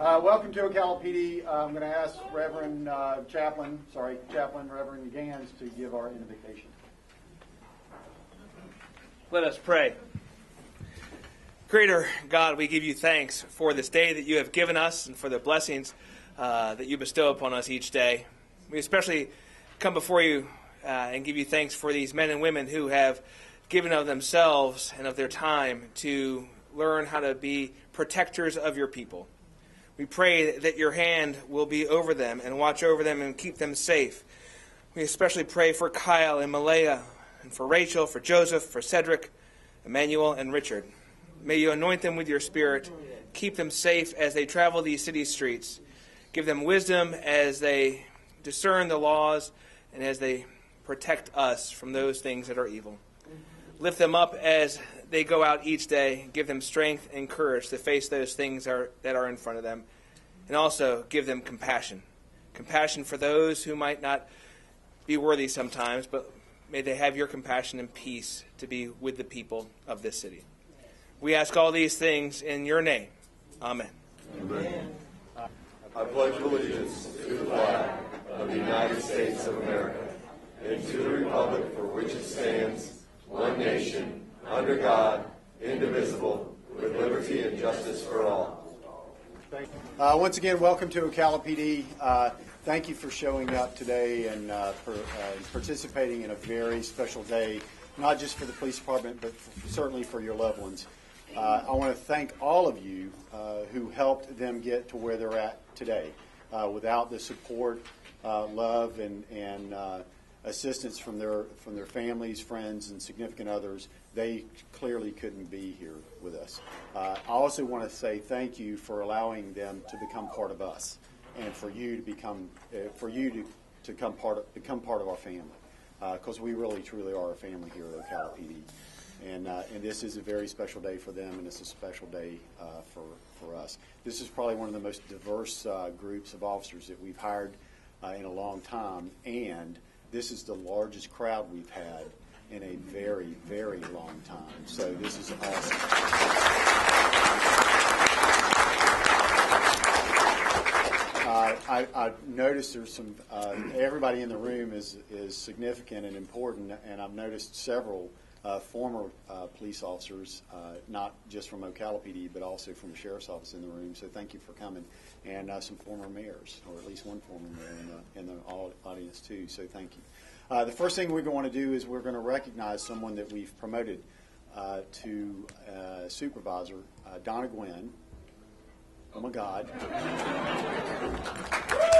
Uh, welcome to Ocala PD. Uh, I'm going to ask Reverend uh, Chaplain, sorry, Chaplain Reverend Gans to give our invocation. Let us pray. Creator God, we give you thanks for this day that you have given us and for the blessings uh, that you bestow upon us each day. We especially come before you uh, and give you thanks for these men and women who have given of themselves and of their time to learn how to be protectors of your people. We pray that your hand will be over them and watch over them and keep them safe. We especially pray for Kyle and Malaya, and for Rachel, for Joseph, for Cedric, Emmanuel, and Richard. May you anoint them with your Spirit, keep them safe as they travel these city streets, give them wisdom as they discern the laws and as they protect us from those things that are evil. Lift them up as they go out each day, give them strength and courage to face those things are, that are in front of them, and also give them compassion. Compassion for those who might not be worthy sometimes, but may they have your compassion and peace to be with the people of this city. We ask all these things in your name. Amen. Amen. I pledge allegiance to the flag of the United States of America and to the republic for which it stands, one nation, under God, indivisible, with liberty and justice for all. Uh, once again, welcome to Ocala PD. Uh, thank you for showing up today and uh, for uh, participating in a very special day, not just for the police department, but for, certainly for your loved ones. Uh, I want to thank all of you uh, who helped them get to where they're at today. without the support, love, and, and assistance from their from their families, friends, and significant others, they clearly couldn't be here with us. Uh, I also want to say thank you for allowing them to become part of us, and for you to become uh, for you to, to come part of, become part of our family, because uh, we really truly are a family here at Ocala PD. And, uh, and this is a very special day for them, and it's a special day uh, for, for us. This is probably one of the most diverse uh, groups of officers that we've hired in a long time, and this is the largest crowd we've had in a very, very long time. So this is awesome. Uh, I, I noticed there's some. Uh, everybody in the room is is significant and important, and I've noticed several uh, former uh, police officers, uh, not just from Ocala PD, but also from the sheriff's office in the room. So thank you for coming, and uh, some former mayors, or at least one former mayor in the in the audience too. So thank you. Uh, the first thing we're going to do is we're going to recognize someone that we've promoted to supervisor, Donna Guinn. Oh my God.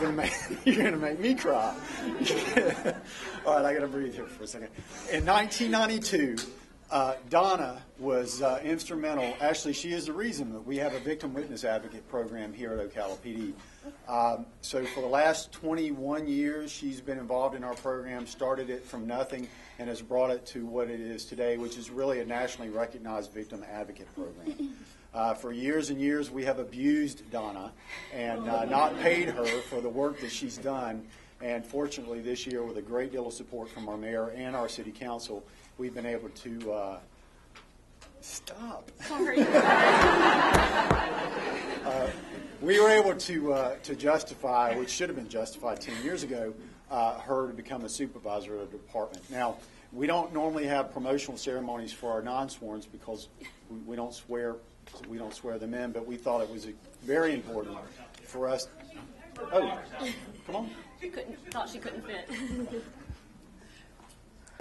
You're you're gonna make me cry. All right, I gotta breathe here for a second. In 1992, uh, Donna was uh, instrumental. Actually, she is the reason that we have a victim witness advocate program here at Ocala PD. Um, so, for the last 21 years, she's been involved in our program, started it from nothing, and has brought it to what it is today, which is really a nationally recognized victim advocate program. Uh, for years and years, we have abused Donna and uh, not paid her for the work that she's done. And fortunately, this year, with a great deal of support from our mayor and our city council, we've been able to uh, stop. Sorry. uh, we were able to uh, to justify, which should have been justified ten years ago, uh, her to become a supervisor of the department. Now, we don't normally have promotional ceremonies for our non-sworns because we, we don't swear we don't swear them in, but we thought it was very important for us. Oh, come on. She couldn't, thought she couldn't fit.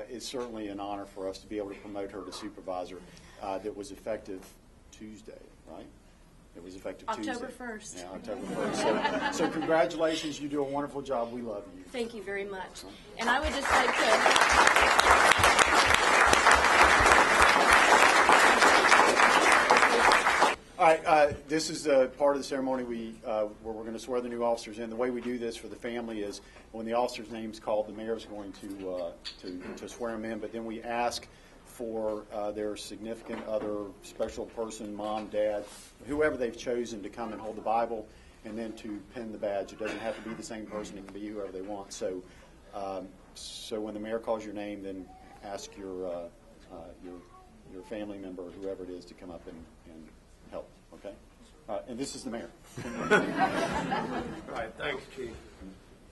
It's certainly an honor for us to be able to promote her to supervisor uh, that was effective Tuesday, right? It was effective Tuesday. October Tuesday. 1st. Yeah, October 1st. So, so congratulations. You do a wonderful job. We love you. Thank you very much. And I would just like to. All right, uh, this is the part of the ceremony we, uh, where we're going to swear the new officers in. The way we do this for the family is when the officer's name is called, the mayor is going to, uh, to, to swear them in, but then we ask for uh, their significant other, special person, mom, dad, whoever they've chosen to come and hold the Bible and then to pin the badge. It doesn't have to be the same person, it can be whoever they want. So um, so when the mayor calls your name, then ask your, uh, uh, your, your family member, or whoever it is, to come up and, and? Uh, And this is the mayor. All right, thanks, Chief.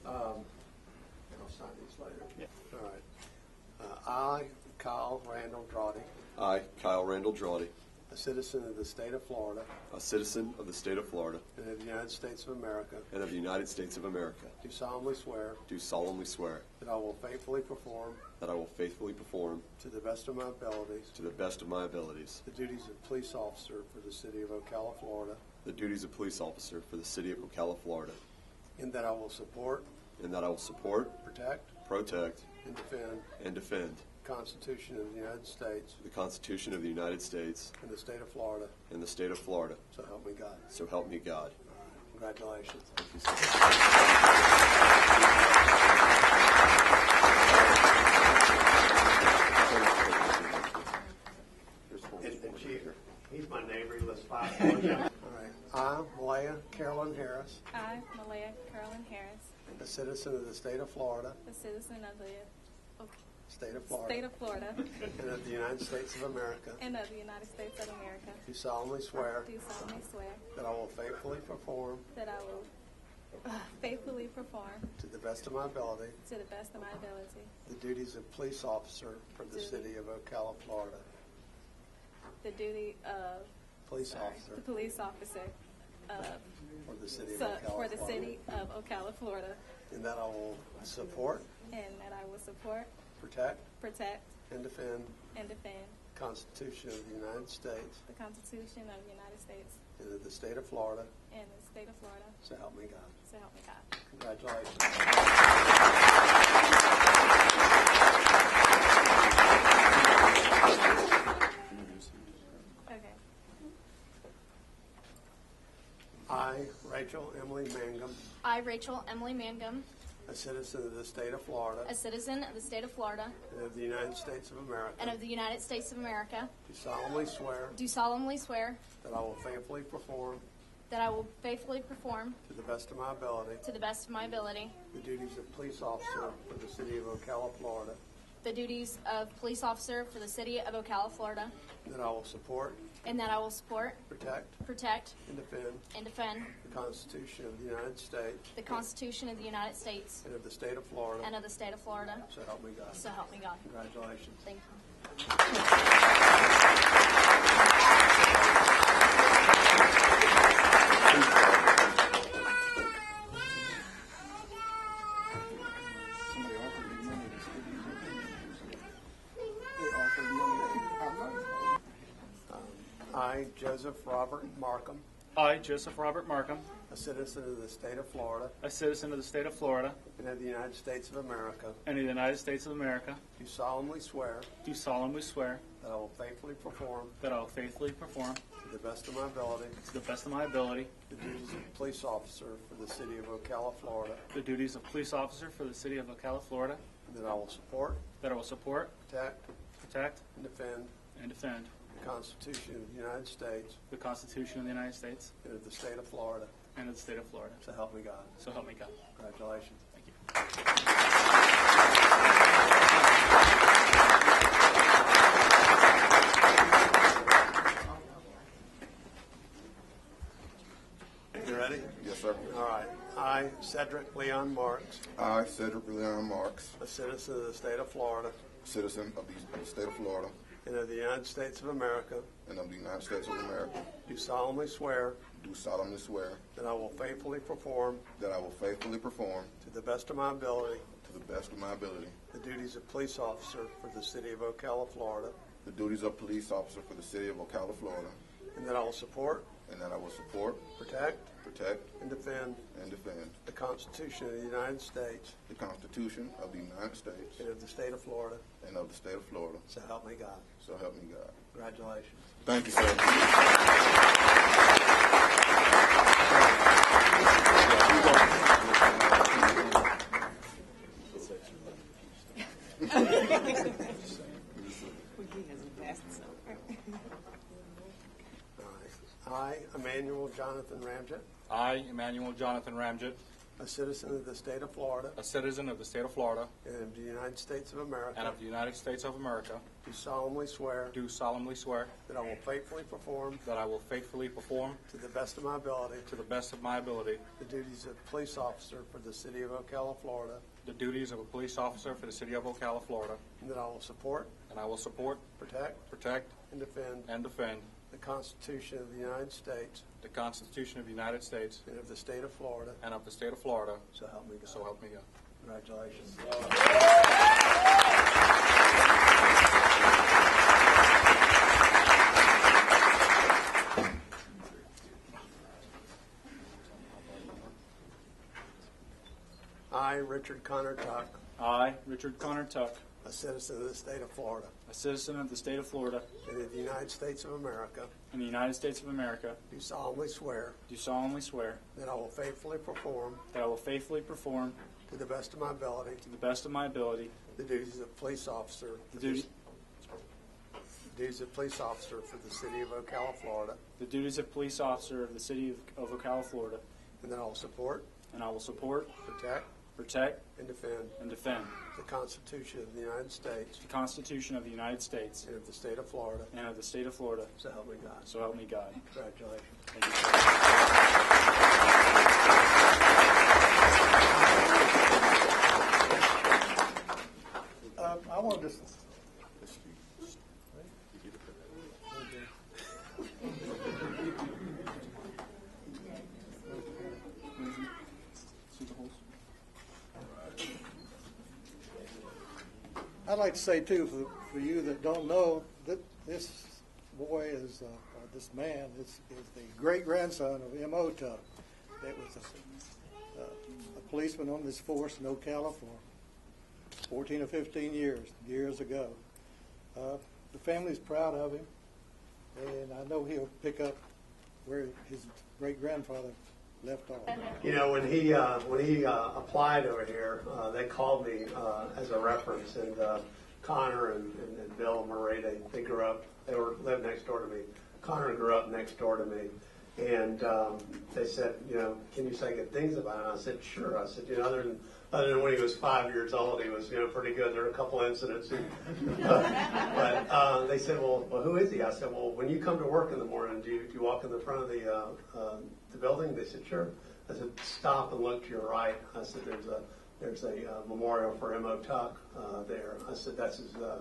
Um, I'll sign these later. Yeah. All right. Uh, I, Kyle Randall Drawdy, I, Kyle Randall Drawdy, a citizen of the state of Florida. A citizen of the state of Florida. And of the United States of America, and of the United States of America, do solemnly swear do solemnly swear that I will faithfully perform, that I will faithfully perform, to the best of my abilities, to the best of my abilities, the duties of police officer for the city of Ocala, Florida, the duties of police officer for the city of Ocala, Florida, and that I will support, and that I will support, protect, protect, and defend and defend Constitution of the United States the Constitution of the United States and the state of Florida, and the state of Florida. so help me God. So help me God. Congratulations. Thank you, sir. And and Chief, he's my neighbor, he lives five doors. All right. I, Malaya Carolyn Harris, I, Malaya Carolyn Harris, a citizen of the state of Florida, a citizen of the of state of Florida, state of Florida. And of the United States of America, and of the United States of America, do solemnly swear do solemnly swear that I will faithfully perform, that I will uh, faithfully perform, to the best of my ability, to the best of my ability, the duties of police officer for the city of Ocala, Florida. the duty of Police sorry, officer. the police officer of, for the city of so, Ocala, for the Florida. city of Ocala, Florida, And that I will support, and that I will support, protect, protect, and defend and defend the Constitution of the United States the Constitution of the United States and of the state of Florida, and the state of Florida. so help me God. So help me God. Congratulations. Okay. I, Rachel Emily Mangum, I, Rachel Emily Mangum, a citizen of the state of Florida. A citizen of the state of Florida. And of the United States of America, and of the United States of America, do solemnly swear do solemnly swear that I will faithfully perform, that I will faithfully perform, to the best of my ability, to the best of my ability, the duties of police officer for the city of Ocala, Florida, the duties of police officer for the city of Ocala, Florida, that I will support, and that I will support, protect, protect, and defend and defend the Constitution of the United States the Constitution of the United States and of the state of Florida, and of the state of Florida. so help me God. So help me God. Congratulations. Thank you. I, Joseph Robert Markham, I, Joseph Robert Markham, a citizen of the state of Florida a citizen of the state of Florida and of the United States of America, and of the United States of America, do solemnly swear do solemnly swear that I will faithfully perform, that I will faithfully perform, to the best of my ability, to the best of my ability, the duties of police officer for the city of Ocala, Florida, the duties of police officer for the city of Ocala, Florida, and that I will support, that I will support, protect, protect, and defend and defend the Constitution of the United States the Constitution of the United States and of the state of Florida, and of the state of Florida. so help me God. So help me God. Congratulations. Thank you. You ready? Yes, sir. All right. I, Cedric Leon Marks, I, Cedric Leon Marks, a citizen of the state of Florida citizen of the state of Florida and of the United States of America, and of the United States of America, do solemnly swear do solemnly swear that I will faithfully perform, that I will faithfully perform, to the best of my ability, to the best of my ability, the duties of police officer for the city of Ocala, Florida, the duties of police officer for the city of Ocala, Florida, and that I will support, and that I will support, protect, protect, and defend and defend the Constitution of the United States the Constitution of the United States and of the state of Florida, and of the state of Florida. so help me God. So help me God. Congratulations. Thank you, sir. All right. I, Emmanuel Jonathan Ramjet, I, Emmanuel Jonathan Ramjet, a citizen of the state of Florida a citizen of the state of Florida and of the United States of America, and of the United States of America, do solemnly swear do solemnly swear that I will faithfully perform, that I will faithfully perform, to the best of my ability, to the best of my ability, the duties of police officer for the city of Ocala, Florida, the duties of a police officer for the city of Ocala, Florida, and that I will support, and I will support, protect, protect, and defend and defend the Constitution of the United States the Constitution of the United States and of the state of Florida, and of the state of Florida, so help me God. so help me God. Congratulations. I, Richard Connor Tuck, I, Richard Connor Tuck, a citizen of the state of Florida a citizen of the state of Florida and of the United States of America, in the United States of America, do solemnly swear do solemnly swear that I will faithfully perform, that I will faithfully perform, to the best of my ability, to the best of my ability, the duties of police officer the duty, duties of police officer for the city of Ocala, Florida, the duties of police officer of the city of, of Ocala, Florida, and that I will support, and I will support, protect, protect, and defend and defend the Constitution of the United States the Constitution of the United States and of the state of Florida, and of the state of Florida. so help me God. So help me God. Congratulations. Thank you. sir. Um, I wanted to, See the holes? I'd like to say too, for, for you that don't know, that this boy is, uh, or this man is, is the great grandson of M.O. Tuck. That was a, uh, a policeman on this force in Ocala for 14 or 15 years, years ago. Uh, the family's proud of him, and I know he'll pick up where his great grandfather left off. you know, when he, uh, when he, uh, applied over here, uh, they called me, uh, as a reference, and, uh, Connor and, and, and Bill they, they grew up, they were, lived next door to me. Connor grew up next door to me, and, um, they said, you know, can you say good things about him? I said, sure. I said, you know, other than, other than when he was five years old, he was, you know, pretty good. There were a couple incidents. but uh, they said, well, well, who is he? I said, well, when you come to work in the morning, do you, do you walk in the front of the, uh, uh, the building? They said, sure. I said, stop and look to your right. I said, there's a, there's a uh, memorial for M.O. Tuck uh, there. I said, that's his uh,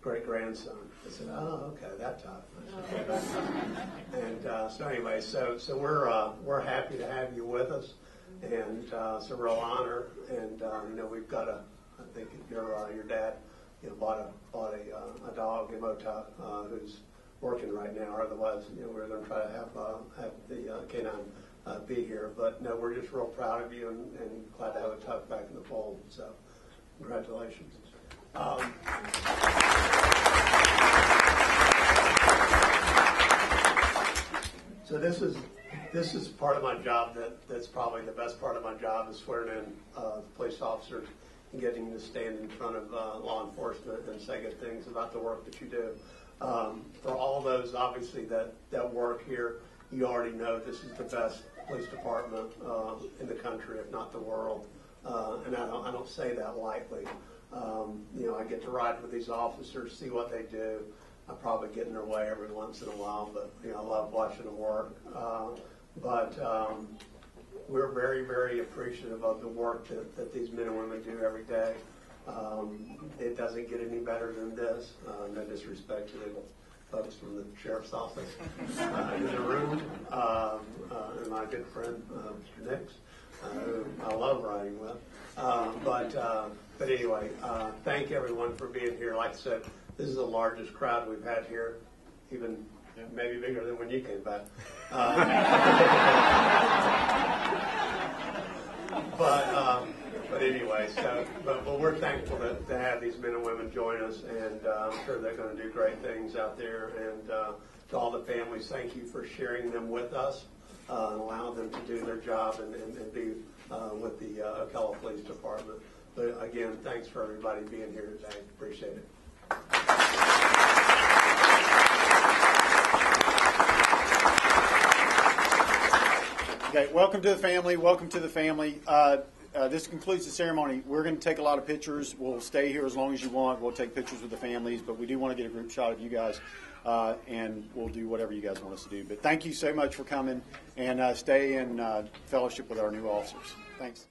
great grandson. I said, oh, okay, that Tuck. Said, "Okay, that Tuck." and uh, so anyway, so so we're uh, we're happy to have you with us, and uh, it's a real honor. And uh, you know, we've got a, I think your uh, your dad, you know, bought a bought a, uh, a dog, M.O. Tuck, uh, who's working right now. Otherwise, you know, we're going to try to have uh, have the uh, canine uh, be here. But no, we're just real proud of you and, and glad to have a Tuck back in the fold. So, congratulations. Um, so this is this is part of my job that, that's probably the best part of my job is swearing in uh, police officers and getting to stand in front of uh, law enforcement and say good things about the work that you do. Um, for all those obviously that, that work here, you already know this is the best police department uh, in the country, if not the world. Uh, and I don't, I don't say that lightly. Um, you know, I get to ride with these officers, see what they do. I probably get in their way every once in a while, but you know, I love watching them work. Uh, but um, we're very, very appreciative of the work that, that these men and women do every day. Um, it doesn't get any better than this. Uh, no disrespect to from the sheriff's office uh, in the room, um, uh, and my good friend uh, Mr. Nix, uh, who I love riding with. Uh, but uh, but anyway, uh, thank everyone for being here. Like I said, this is the largest crowd we've had here, even maybe bigger than when you came back. but um, but anyway, so but, but we're thankful to, to have these men and women join us, and uh, I'm sure they're going to do great things out there. And uh, to all the families, thank you for sharing them with us, uh, and allowing them to do their job and, and, and be uh, with the uh, Ocala Police Department. But again, thanks for everybody being here today. Appreciate it. Okay, welcome to the family. Welcome to the family. Uh, uh, this concludes the ceremony. We're going to take a lot of pictures. We'll stay here as long as you want. We'll take pictures with the families, but we do want to get a group shot of you guys, uh, and we'll do whatever you guys want us to do. But thank you so much for coming, and uh, stay in uh, fellowship with our new officers. Thanks.